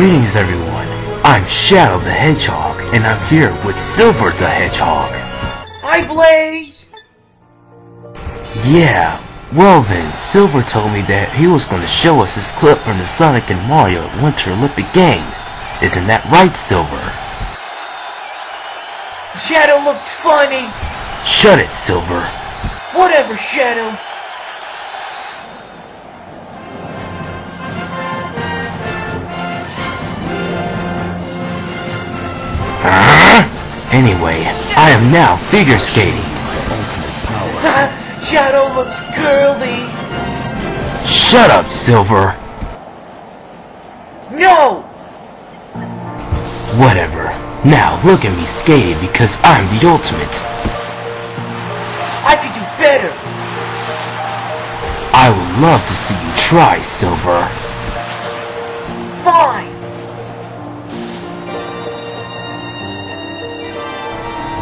Greetings everyone, I'm Shadow the Hedgehog, and I'm here with Silver the Hedgehog. Hi, Blaze! Yeah, well then, Silver told me that he was going to show us his clip from the Sonic and Mario Winter Olympic Games. Isn't that right, Silver? Shadow looks funny! Shut it, Silver. Whatever, Shadow! Anyway, I am now figure skating. Ultimate power. Ha! Shadow looks girly! Shut up, Silver. No! Whatever. Now look at me skating because I'm the ultimate. I could do better! I would love to see you try, Silver.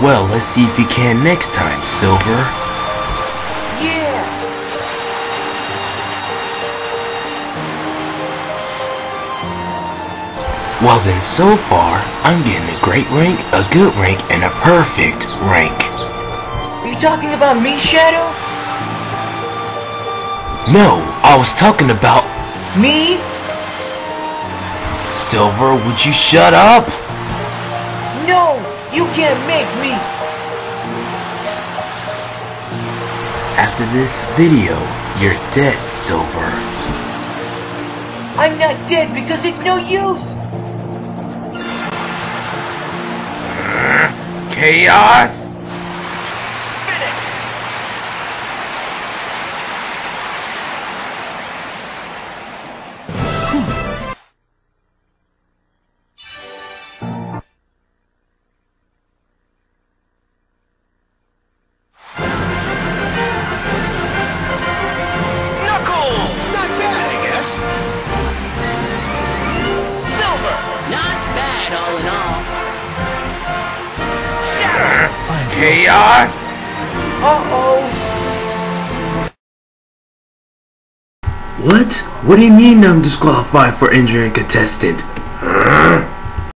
Well, let's see if you can next time, Silver. Yeah! Well then, so far, I'm getting a great rank, a good rank, and a perfect rank. Are you talking about me, Shadow? No, I was talking about... Me? Silver, would you shut up? No! You can't make me! After this video, you're dead, Silver. I'm not dead because it's no use! Chaos! Chaos! Uh-oh! What? What do you mean I'm disqualified for injuring a contestant? Huh?